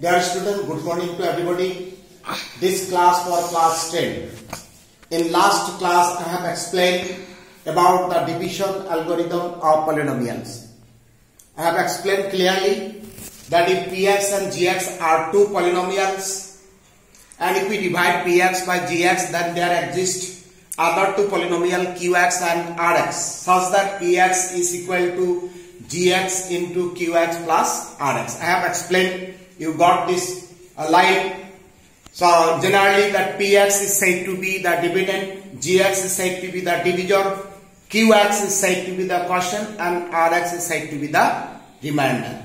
Dear student, good morning to everybody. This class for class 10. In last class, I have explained about the division algorithm of polynomials. I have explained clearly that if px and gx are two polynomials and if we divide px by gx then there exist other two polynomial qx and rx such that px is equal to gx into qx plus rx. I have explained you got this uh, line. So generally that px is said to be the dividend, gx is said to be the divisor, qx is said to be the quotient and rx is said to be the remainder.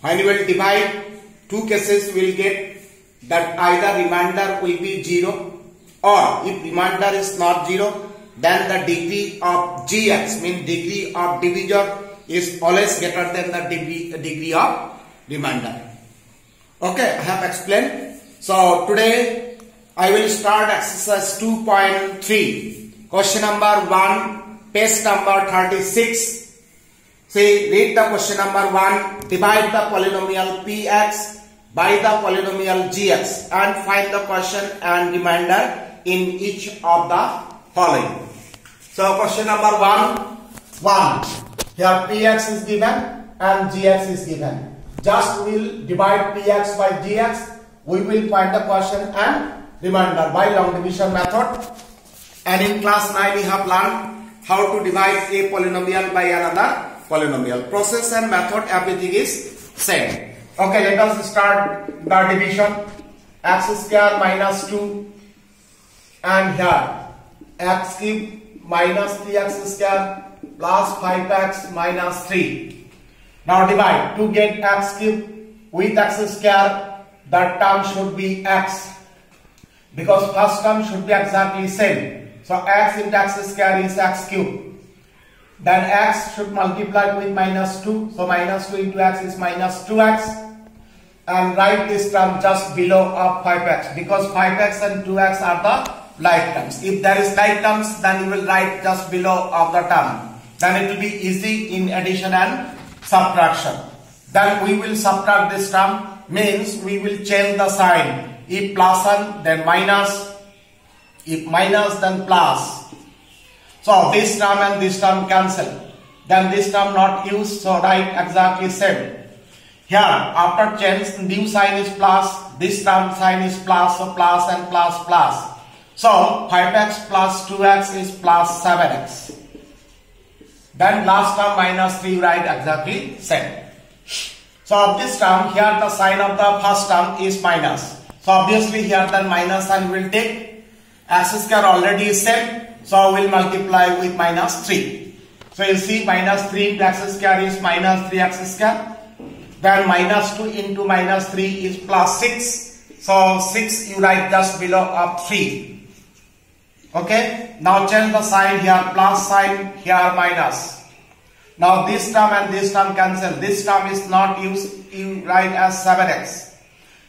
When you will divide two cases we will get that either remainder will be 0 or if remainder is not 0 then the degree of gx means degree of divisor is always greater than the degree, degree of remainder. Okay, I have explained. So today I will start exercise 2.3. Question number 1, page number 36. See, read the question number 1. Divide the polynomial px by the polynomial gx and find the quotient and remainder in each of the following. So question number 1. 1. Here px is given and gx is given just will divide px by gx. we will find the quotient and remainder by long division method. And in class 9 we have learned how to divide a polynomial by another polynomial. Process and method everything is same. Okay let us start the division. X square minus 2 and here x cube minus 3x square plus 5x minus 3 now divide to get x cube with x square that term should be x because first term should be exactly same. So x into x square is x cube. Then x should multiply with minus 2. So minus 2 into x is minus 2x. And write this term just below of 5x because 5x and 2x are the like terms. If there is like terms then you will write just below of the term. Then it will be easy in addition and subtraction. Then we will subtract this term means we will change the sign. If plus and then minus. If minus then plus. So this term and this term cancel. Then this term not used so write exactly same. Here after change new sign is plus. This term sign is plus so plus and plus plus. So 5x plus 2x is plus 7x. Then last term minus 3 write exactly same. So of this term here the sign of the first term is minus. So obviously here the minus sign will take x square already is same. So we'll multiply with minus 3. So you see minus 3 into x square is minus 3x square. Then minus 2 into minus 3 is plus 6. So 6 you write just below of 3. Okay. Now change the sign here plus sign here minus. Now this term and this term cancel. This term is not used. You write as 7x.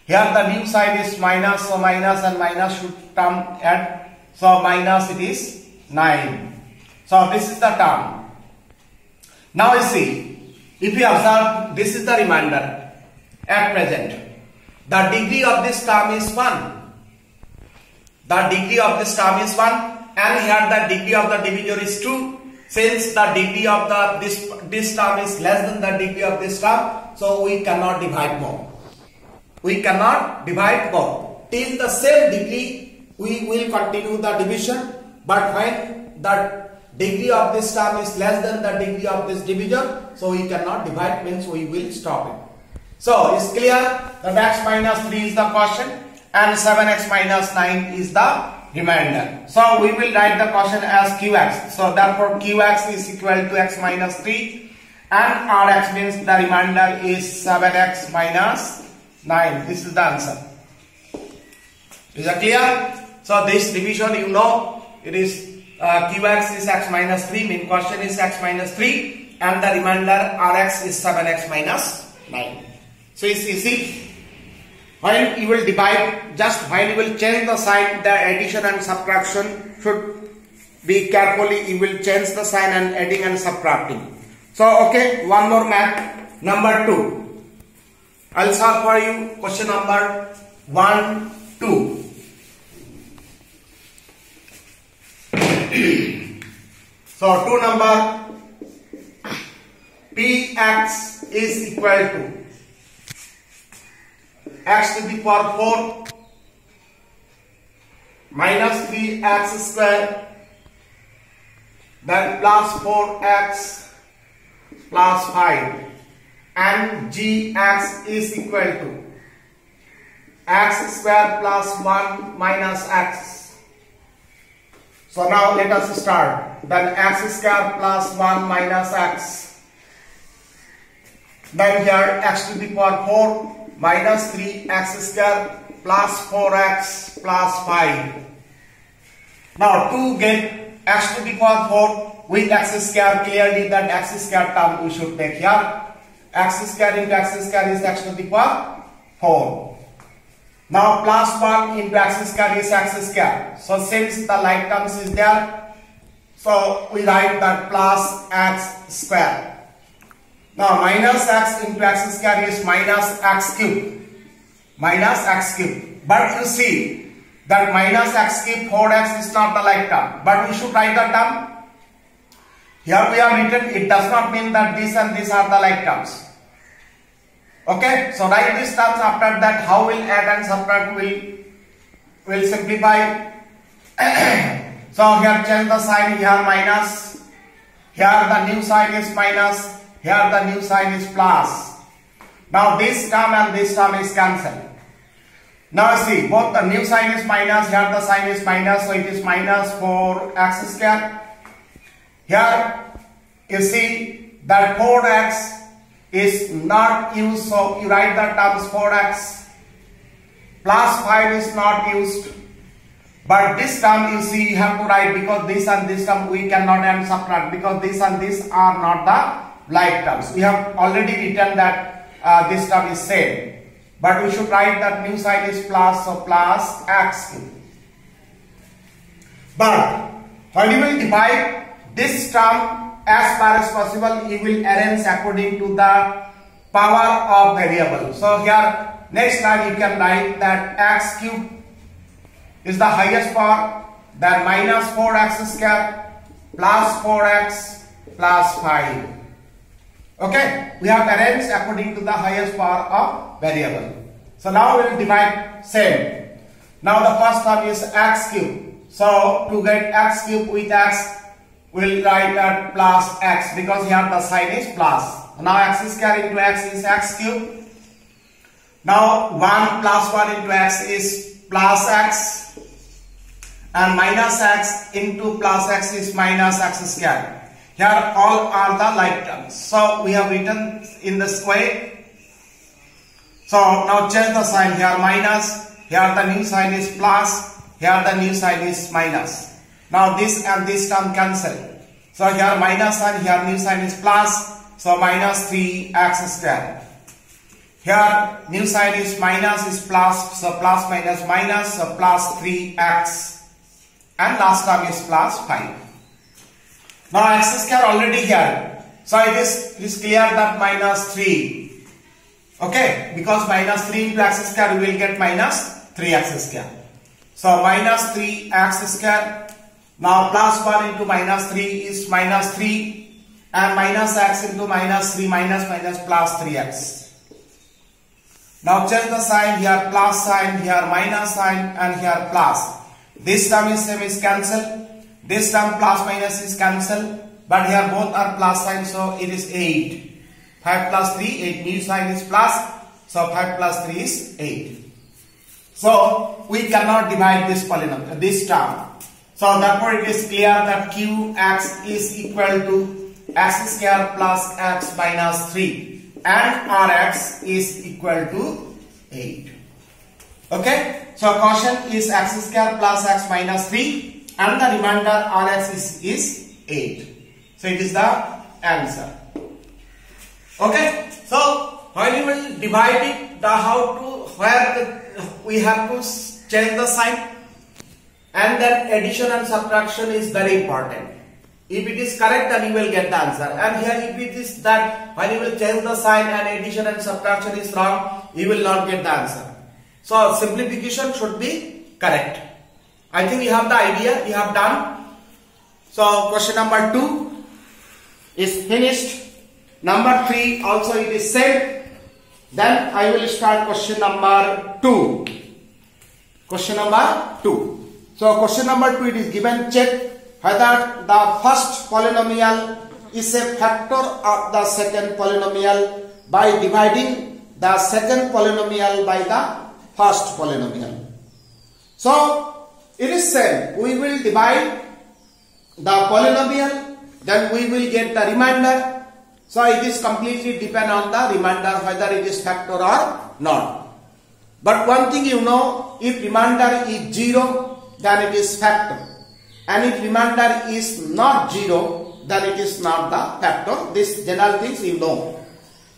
Here the new sign is minus. So minus and minus should come add. So minus it is 9. So this is the term. Now you see. If you observe this is the remainder at present. The degree of this term is 1. The degree of this term is 1 and here the degree of the divisor is 2. Since the degree of the this, this term is less than the degree of this term, so we cannot divide more. We cannot divide more. Till the same degree, we will continue the division, but when the degree of this term is less than the degree of this divisor, so we cannot divide means we will stop it. So it's clear The x minus 3 is the quotient and 7x minus 9 is the remainder. So we will write the quotient as qx. So therefore qx is equal to x minus 3 and rx means the remainder is 7x minus 9. This is the answer. Is that clear? So this division you know it is uh, qx is x minus 3 mean quotient is x minus 3 and the remainder rx is 7x minus 9. So it's easy when you will divide, just when you will change the sign, the addition and subtraction should be carefully, you will change the sign and adding and subtracting. So, okay, one more math, number 2. I'll solve for you question number 1, 2. so 2 number px is equal to x to the power 4 minus 3x square then plus 4x plus 5 and gx is equal to x square plus 1 minus x. So now let us start. Then x square plus 1 minus x. Then here x to the power 4 minus 3x square plus 4x plus 5. Now to get x to the power 4 with x square clearly that x square term we should take here x square into x square is x to the power 4. Now plus 1 into x square is x square. So since the like terms is there, so we write that plus x square. Now minus x into x square is minus x cube. Minus x cube. But you see that minus x cube 4x is not the like term. But we should write the term. Here we have written it does not mean that this and this are the like terms. Okay, so write these terms after that how will add and subtract will will simplify. so here change the sign here minus, here the new sign is minus, here the new sign is plus. Now this term and this term is cancelled. Now see both the new sign is minus, here the sign is minus, so it is minus 4x square. Here you see that 4x is not used so you write the terms 4x plus 5 is not used but this term you see you have to write because this and this term we cannot and subtract because this and this are not the like terms we have already written that uh, this term is same but we should write that new sign is plus so plus x but when you will divide this term as far as possible you will arrange according to the power of variable. So here next time you can write that x cube is the highest power then minus 4x square plus 4x plus 5. Okay, we have arranged according to the highest power of variable. So now we will divide same. Now the first term is x cube. So to get x cube with x we'll write that plus x because here the sign is plus. Now x square into x is x cube. Now 1 plus 1 into x is plus x and minus x into plus x is minus x square. Here all are the like terms. So we have written in this way. So now change the sign here minus, here the new sign is plus, here the new sign is minus. Now this and this term cancel. So here minus sign, here new sign is plus. So minus 3x square. Here new sign is minus is plus. So plus minus minus. So plus 3x. And last term is plus 5. Now x square already here. So it is, it is clear that minus 3. Okay, because minus 3 into x square we will get minus 3x square. So minus 3x square. Now plus 1 into minus 3 is minus 3 and minus x into minus 3 minus minus plus 3x. Now change the sign here plus sign, here minus sign and here plus. This term is same is cancel. This term plus minus is cancel. But here both are plus sign so it is 8. 5 plus 3, 8 new sign is plus. So 5 plus 3 is 8. So we cannot divide this polynomial, uh, this term. So therefore it is clear that qx is equal to x square plus x minus 3 and rx is equal to 8. Okay. So quotient is x square plus x minus 3 and the remainder is, is 8. So it is the answer. Okay. So when you will divide it, the how to where the, we have to change the sign and then addition and subtraction is very important. If it is correct, then you will get the answer. And here, if it is that when you will change the sign and addition and subtraction is wrong, you will not get the answer. So simplification should be correct. I think you have the idea. You have done. So question number two is finished. Number three also it is same. Then I will start question number two. Question number two. So question number two it is given check whether the first polynomial is a factor of the second polynomial by dividing the second polynomial by the first polynomial. So it is said we will divide the polynomial then we will get the remainder. So it is completely depend on the remainder whether it is factor or not. But one thing you know if remainder is 0 then it is factor and if remainder is not 0 then it is not the factor. This general things you know.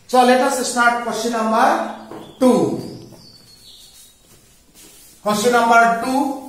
So let us start question number 2. Question number 2